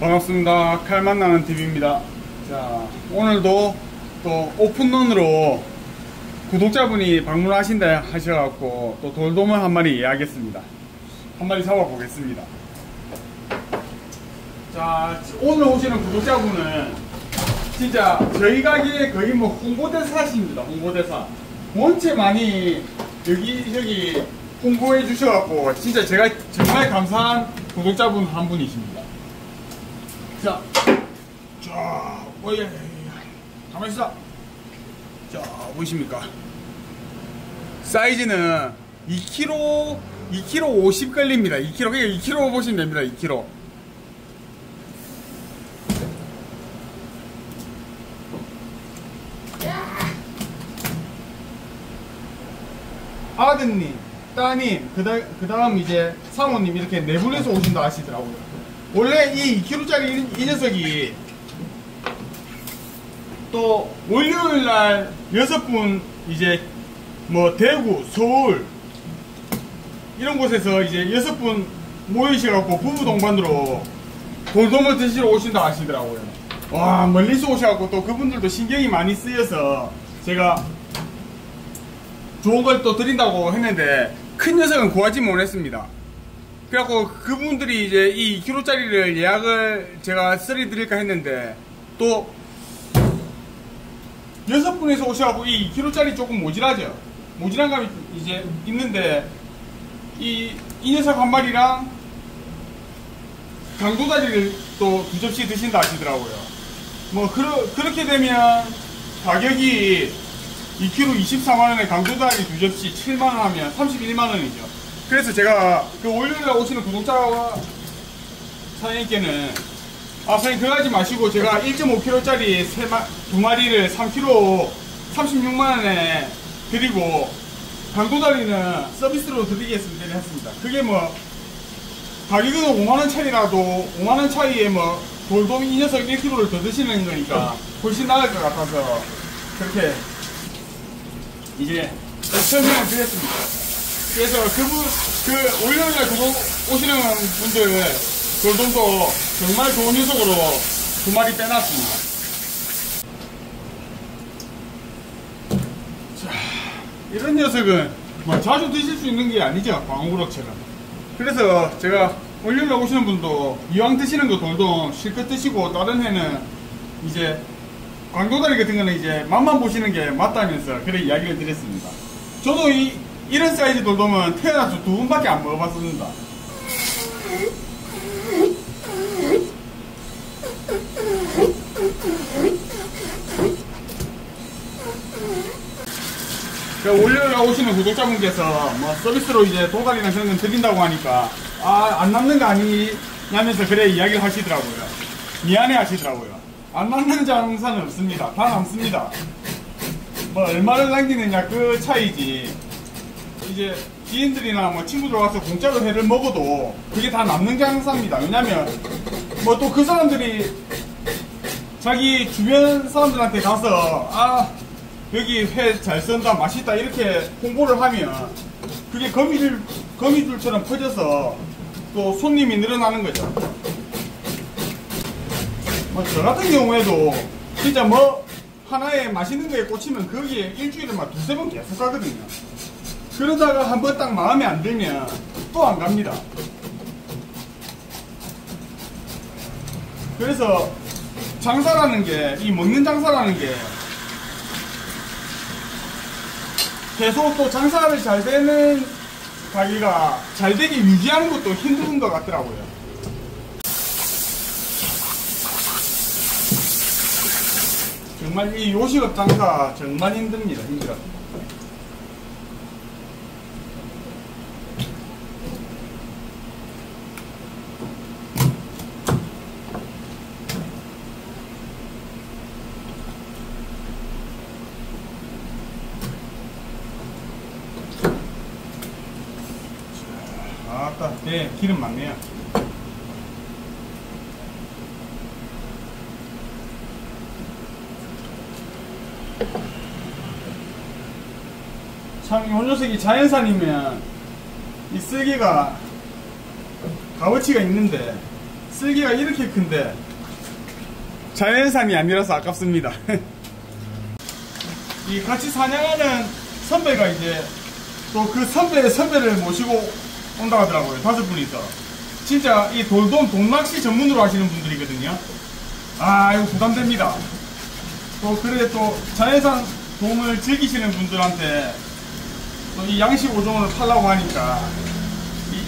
반갑습니다. 칼 만나는 TV입니다. 자, 오늘도 또 오픈런으로 구독자분이 방문하신다 하셔갖고 또 돌돔을 한 마리 예약했습니다. 한 마리 잡아 보겠습니다. 자, 오늘 오시는 구독자분은 진짜 저희 가게에 거의 뭐 홍보대사십니다. 홍보대사. 원체 많이 여기저기 홍보해 주셔갖고 진짜 제가 정말 감사한 구독자분 한 분이십니다. 자, 자, 어, 예. 가만히 있어. 자, 보이십니까? 사이즈는 2kg, 2kg 50 걸립니다. 2kg, 그러니까 2kg 보시면 됩니다. 2kg. 아드님, 따님, 그 다음 이제 사모님 이렇게 네 분에서 오신다 하시더라고요. 원래 이 2kg짜리 이, 이 녀석이 또 월요일 날 여섯 분 이제 뭐 대구, 서울 이런 곳에서 이제 여섯 분 모이셔갖고 부부 동반으로 돌돔을 드시러 오신다 하시더라고요. 와 멀리서 오셔갖고 또 그분들도 신경이 많이 쓰여서 제가 좋은 걸 또 드린다고 했는데 큰 녀석은 구하지 못했습니다. 그래갖고 그분들이 이제 이 2kg짜리를 예약을 제가 쓰리 드릴까 했는데 또 여섯 분에서 오셔갖고 이 2kg짜리 조금 모질하죠. 모질한 감이 이제 있는데 이, 이 녀석 한 마리랑 강도다리를 또 두 접시 드신다 하시더라고요. 뭐 그러, 그렇게 되면 가격이 2kg 24만원에 강도다리 두 접시 7만원 하면 31만원이죠. 그래서 제가 그 월요일에 오시는 구독자와 사장님께는 아 사장님 그거 하지 마시고 제가 1.5kg짜리 세 마, 두 마리를 3kg 36만원에 드리고 강도다리는 서비스로 드리겠습니다 했습니다. 그게 뭐 가격은 5만원 차이라도 5만원 차이에 뭐 돌돔 이 녀석 1kg를 더 드시는 거니까 훨씬 나을 것 같아서 그렇게 이제 설명을 드렸습니다. 그래서 그분, 그 월요일날 구독 오시는 분들 돌돔도 정말 좋은 녀석으로 두 마리 빼놨습니다. 자, 이런 녀석은 뭐 자주 드실 수 있는 게 아니죠. 광어구락처럼. 그래서 제가 월요일날 오시는 분도 이왕 드시는 거 돌돔 실컷 드시고 다른 해는 이제 광도다리 같은 거는 이제 맛만 보시는 게 맞다면서 그래 이야기를 드렸습니다. 저도 이, 이런 사이즈 돌돔은 태어나서 두 번밖에 안 먹어봤습니다. 그 월요일에 오시는 구독자분께서 뭐 서비스로 이제 도다리나 그런 건 드린다고 하니까 아 안 남는 거 아니냐면서 그래 이야기를 하시더라고요. 미안해 하시더라고요. 안 남는 장사는 없습니다. 다 남습니다. 뭐 얼마를 남기느냐 그 차이지. 이제 지인들이나 뭐 친구들 와서 공짜로 회를 먹어도 그게 다 남는 장사입니다. 왜냐면 뭐 또 그 사람들이 자기 주변 사람들한테 가서 아 여기 회 잘 쓴다 맛있다 이렇게 홍보를 하면 그게 거미줄 거미줄처럼 퍼져서 또 손님이 늘어나는 거죠. 뭐 저 같은 경우에도 진짜 뭐 하나에 맛있는 거에 꽂히면 거기에 일주일에 막 두세 번 계속 가거든요. 그러다가 한 번 딱 마음에 안 들면 또 안 갑니다. 그래서 장사라는 게, 이 먹는 장사라는 게 계속 또 장사를 잘 되는 가게가 잘 되게 유지하는 것도 힘든 것 같더라고요. 정말 이 요식업 장사 정말 힘듭니다. 힘들어. 아따, 네, 기름 많네요. 참, 이 녀석이 자연산이면 이 쓸개가 값어치가 있는데 쓸개가 이렇게 큰데 자연산이 아니라서 아깝습니다. 이 같이 사냥하는 선배가 이제 또 그 선배의 선배를 모시고 온다 하더라고요. 다섯 분이서. 진짜 이 돌돔 돈낚시 전문으로 하시는 분들이거든요. 아, 이거 부담됩니다. 또 그래 또 자연산 돔을 즐기시는 분들한테 또 이 양식 5종을 팔라고 하니까 이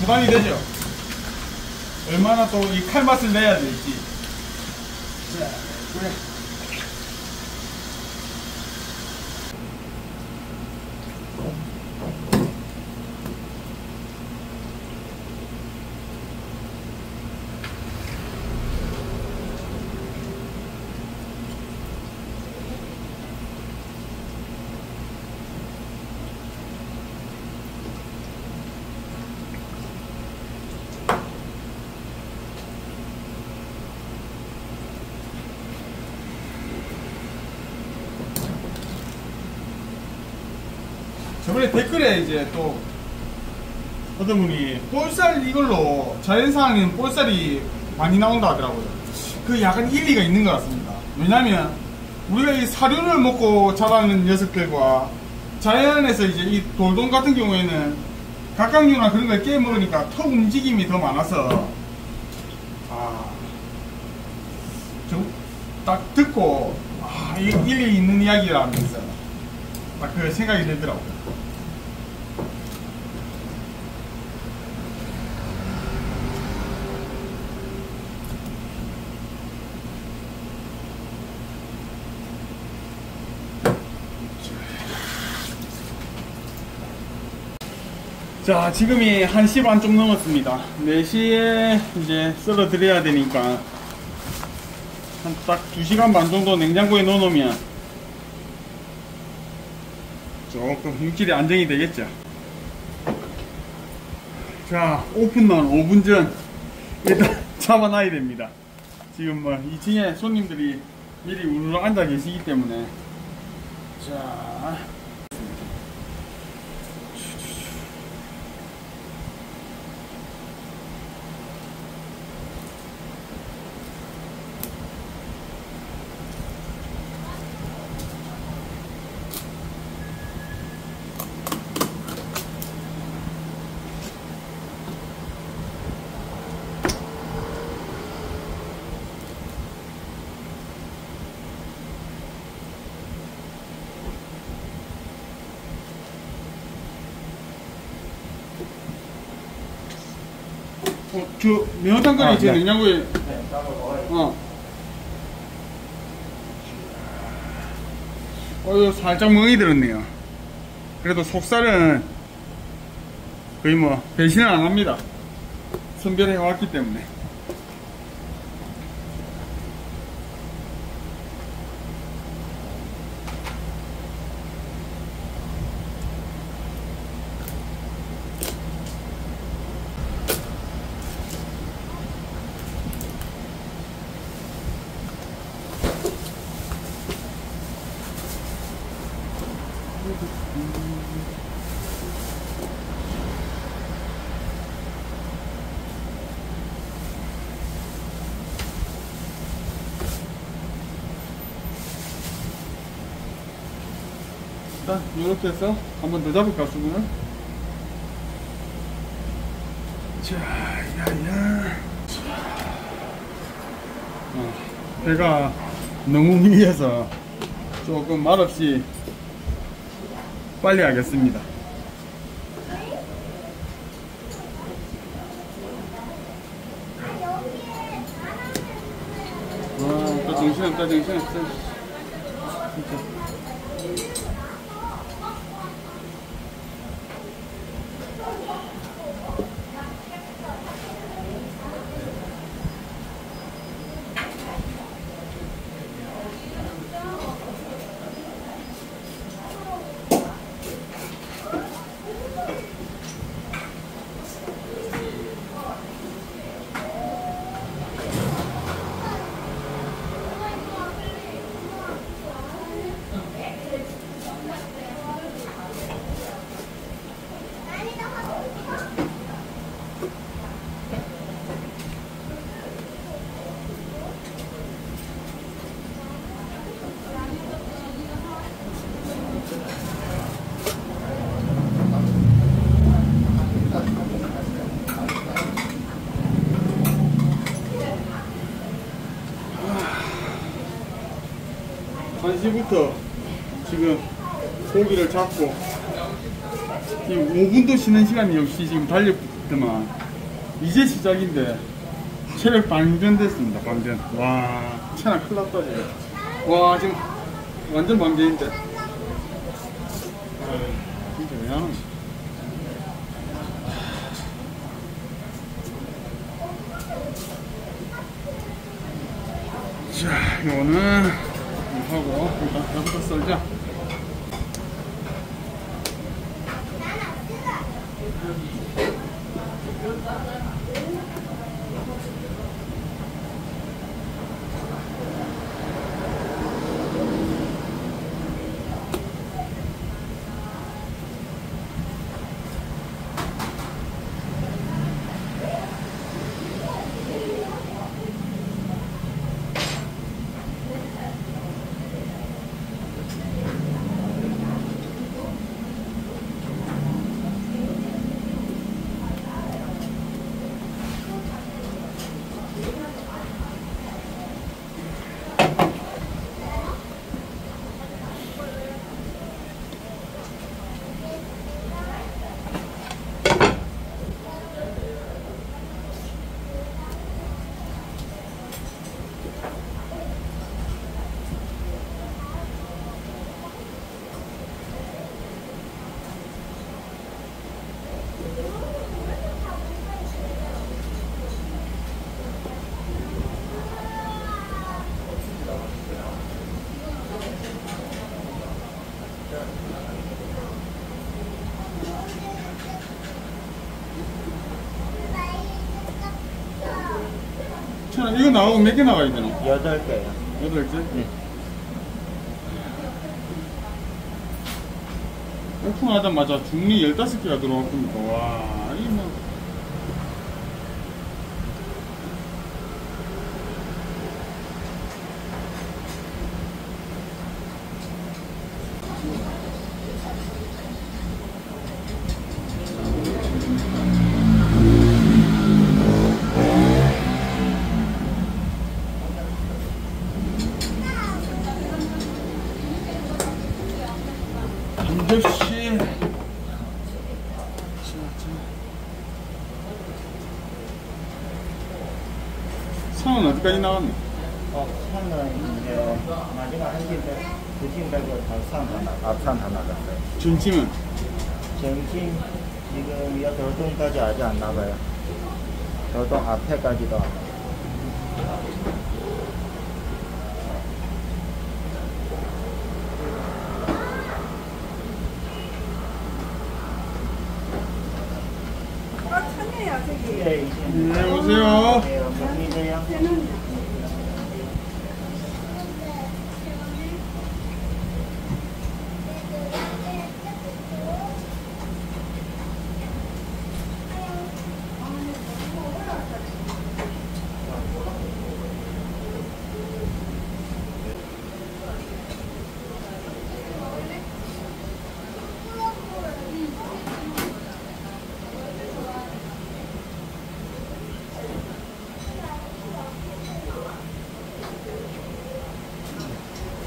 부담이 되죠. 얼마나 또 이 칼맛을 내야 될지. 자, 그래. 저번에 댓글에 이제 또 어떤 분이 볼살 이걸로 자연산은 볼살이 많이 나온다 하더라고요. 그 약간 일리가 있는 것 같습니다. 왜냐면 우리가 이 사료를 먹고 자라는 녀석들과 자연에서 이제 이 돌돔 같은 경우에는 각각류나 그런 걸깨 먹으니까 턱 움직임이 더 많아서 아, 좀 딱 듣고 아, 이 일리 있는 이야기라면서 딱 그 생각이 들더라고요. 자, 지금이 1시 반 좀 넘었습니다. 4시에 이제 썰어 드려야 되니까 한 딱 2시간 반 정도 냉장고에 넣어 놓으면 조금 육질이 안정이 되겠죠. 자, 오픈만 5분 전 일단 잡아놔야 됩니다. 지금 뭐 2층에 손님들이 미리 우르르 앉아 계시기 때문에 자, 어, 저 매운탕 끓이 아, 제 네. 냉장고에 어. 어, 이거 살짝 멍이 들었네요. 그래도 속살은 거의 뭐 배신을 안 합니다. 선별해 왔기 때문에. 일단 이렇게 해서 한번 더 잡을까 수분을? 자 야야. 어, 배가 너무 미해서 조금 말없이 빨리 하겠습니다. 와또 정신없다 정신없어. 진짜 4시부터 지금 고기를 잡고 지금 5분도 쉬는 시간이 없이 지금 달렸더만. 이제 시작인데 체력 방전 됐습니다 방전. 와 체나 큰일 났다 지금. 와 지금 완전 방전인데. 진짜 왜 하는 거야 자, 이거는 하고 일단 여기다 썰자. 자, 이거 나오고 몇 개 나가야 되나? 여덟 개요. 여덟 개? 네. 오픈하자마자 중리 15개가 들어왔습니다. 와, 이 뭐. 상은 어디까지 나왔네? 어, 산은 이제 마지막 한 집, 두집 빼고 다산다 나, 앞산 다 나갔어요. 중심은? 정심 지금 여덟 동까지 아직 안 나가요. 여동 앞에까지도 안 나가요. 아. 네, 이제. 네, 오세요. 네, 어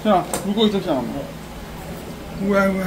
자, 물고기 접시 하나. 우와, 우와.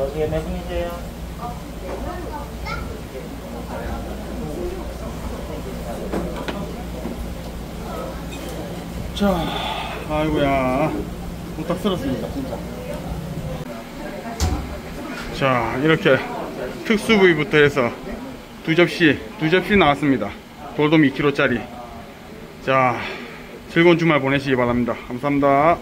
거기에 몇 분이세요? 자, 아이고야. 부탁 쓸었습니다, 진짜. 자, 이렇게 특수 부위부터 해서 두 접시, 두 접시 나왔습니다. 돌돔 2kg짜리. 자, 즐거운 주말 보내시기 바랍니다. 감사합니다.